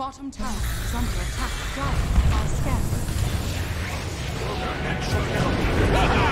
Bottom tower is under attack. Dire are scanning.